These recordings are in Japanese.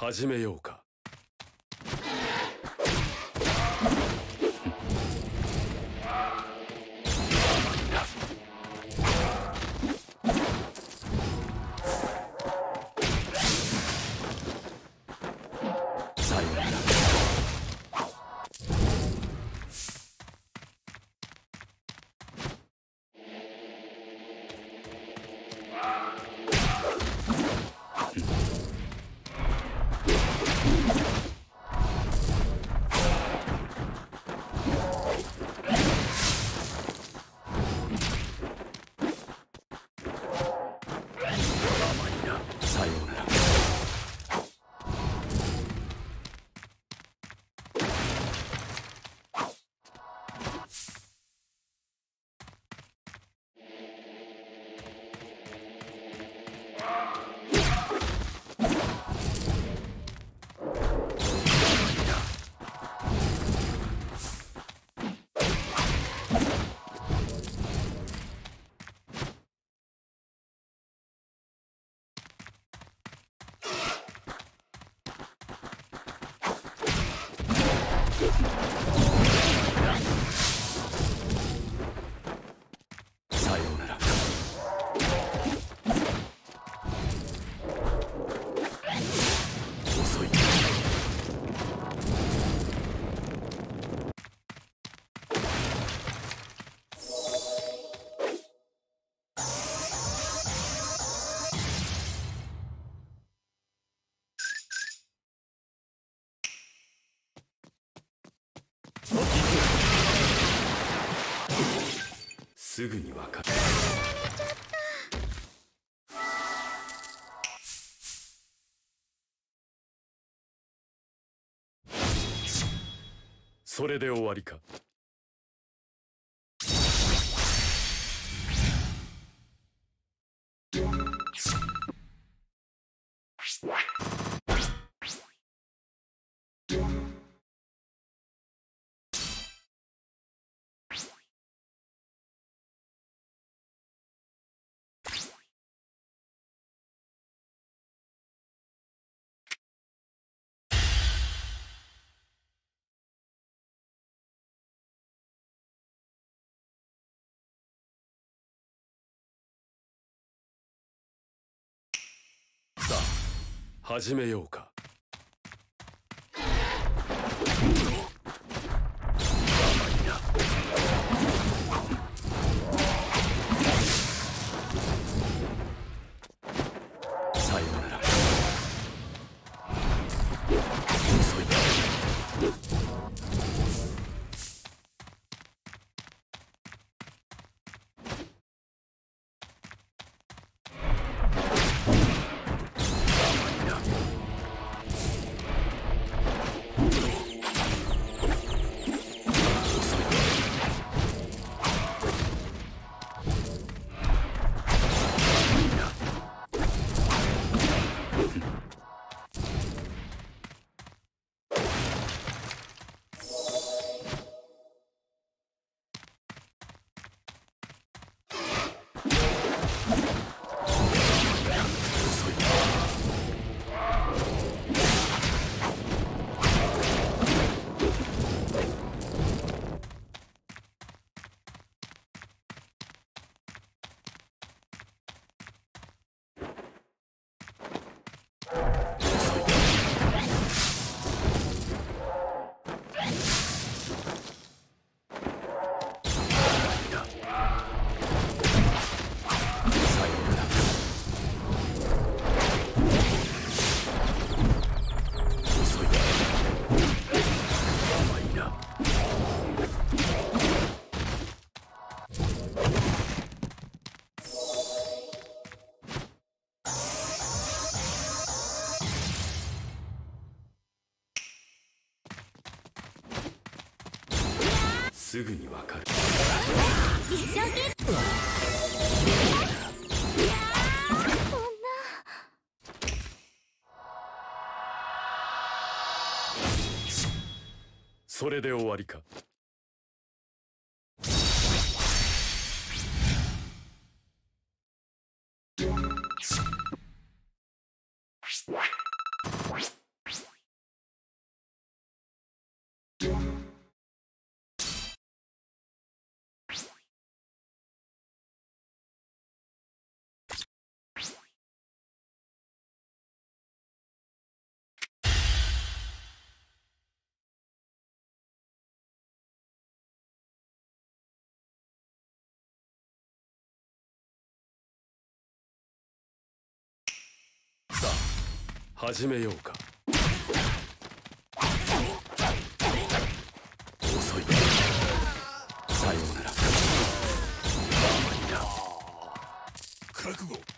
始めようか。すぐにわかる。それで終わりか。始めようか。すぐにわかる。一生懸命それで終わりか。始めようか。遅い。さようなら。覚悟。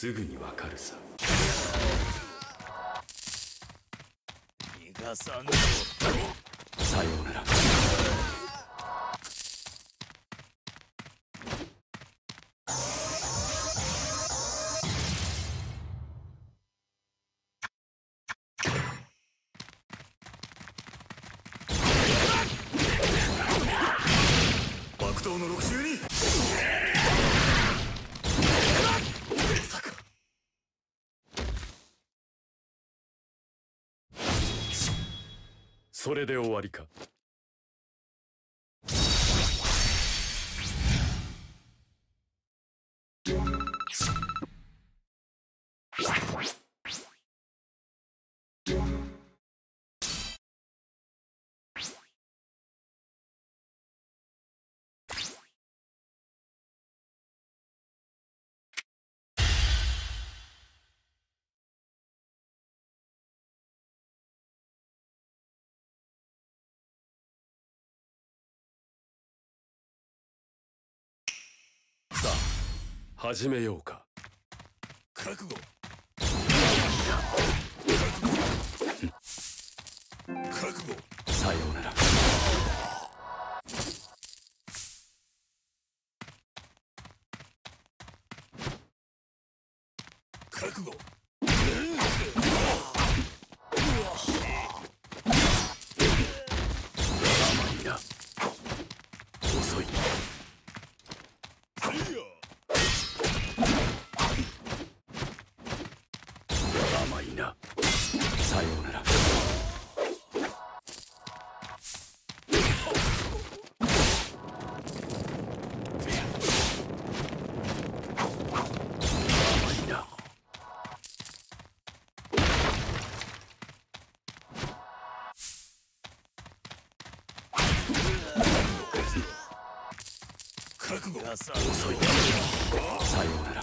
すぐにわかるさ。逃がさんぞさようなら。爆闘の62それで終わりか。始めようか。覚悟。覚悟。さようならさ遅いさようなら。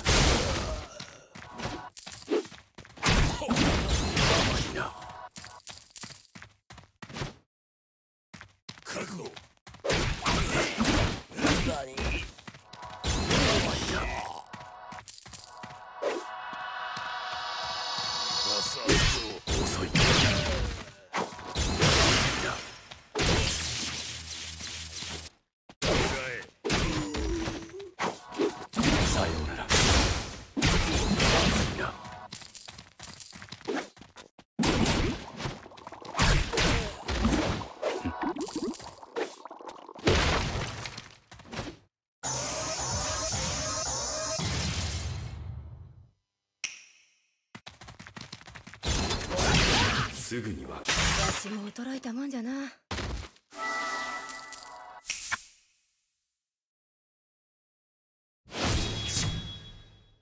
すぐには。わしも衰えたもんじゃな。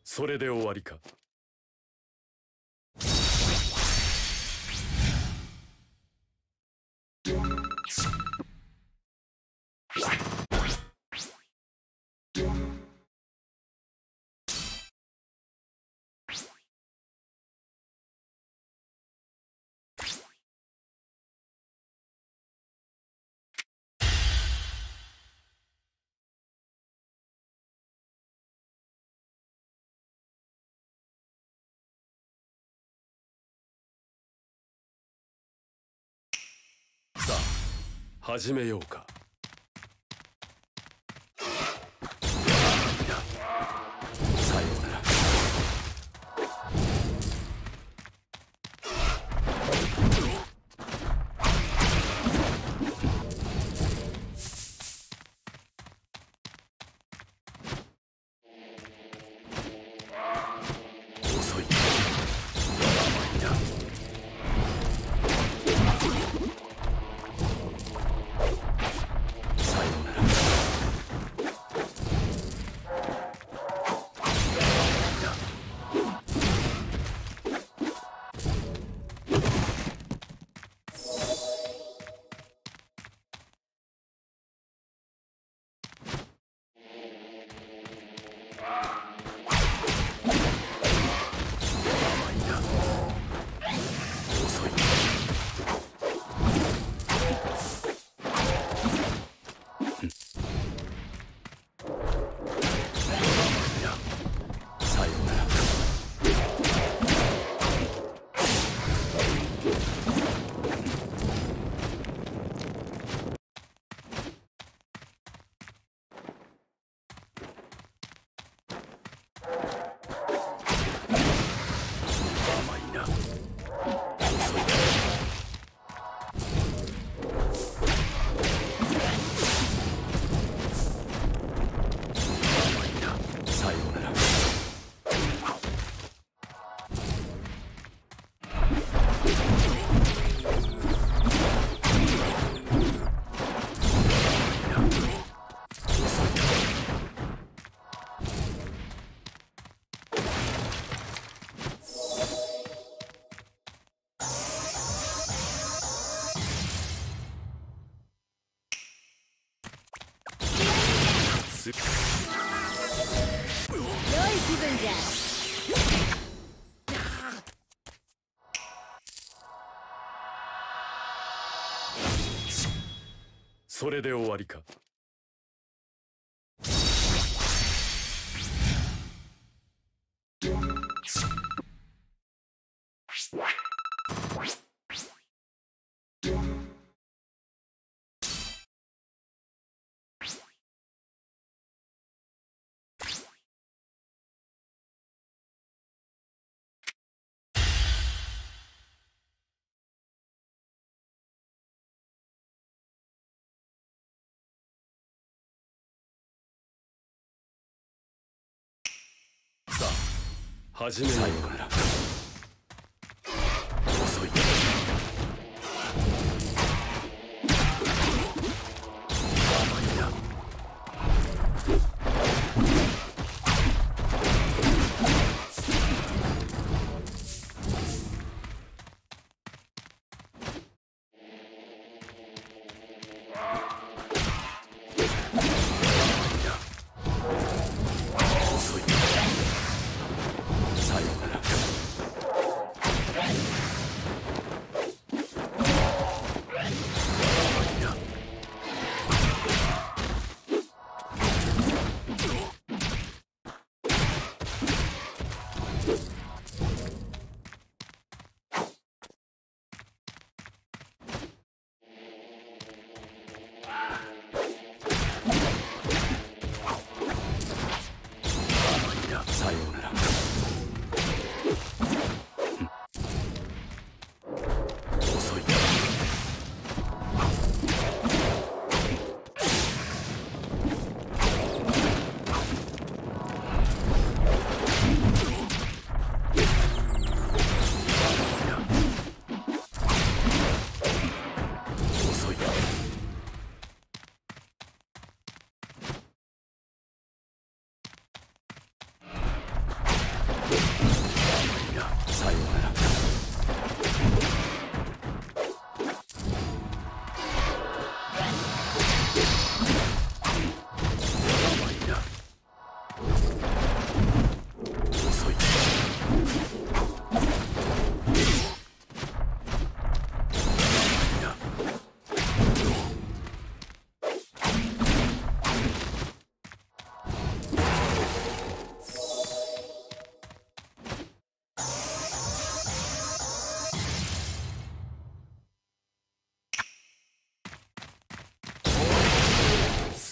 それで終わりか始めようか。それで終わりか。始めないから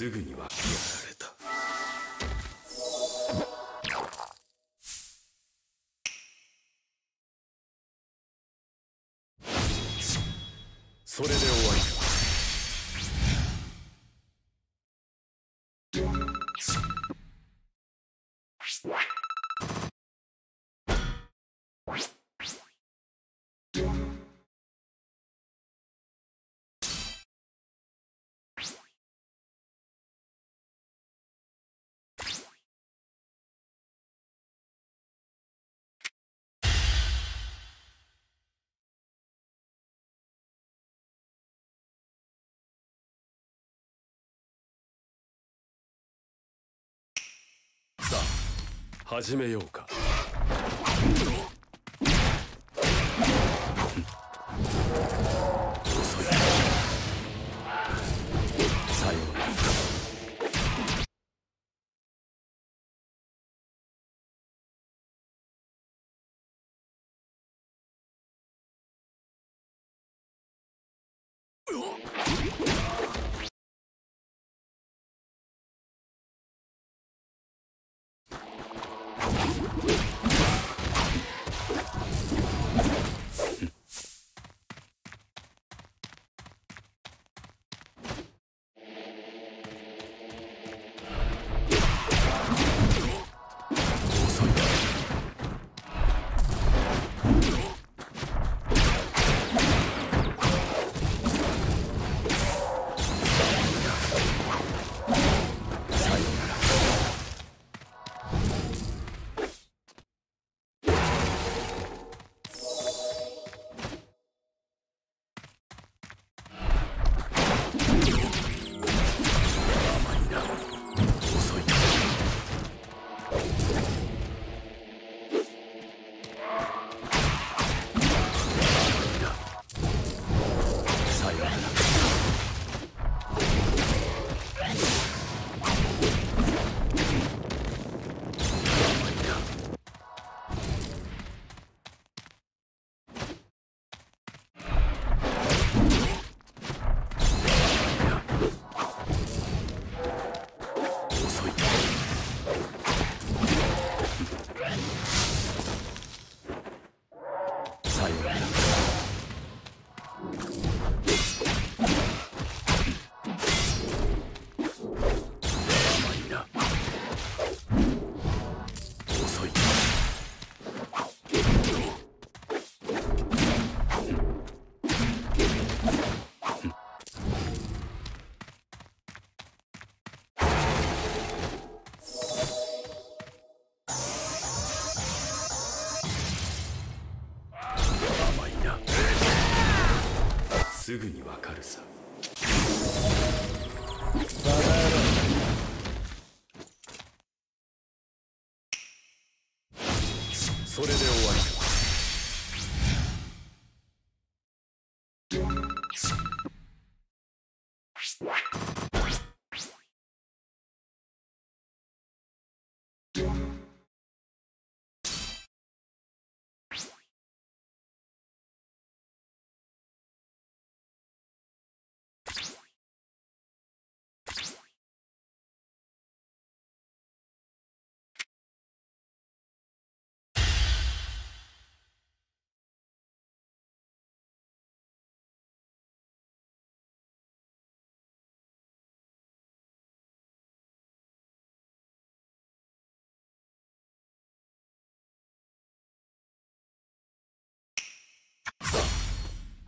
すぐには。始めようか。Yeah. すぐには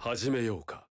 始めようか。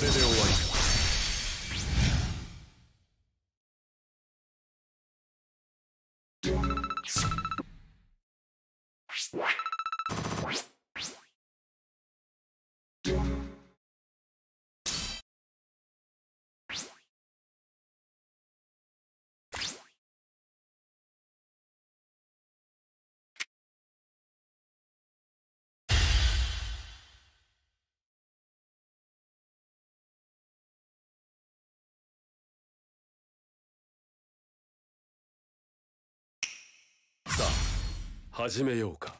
れで終わり。始めようか。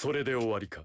それで終わりか。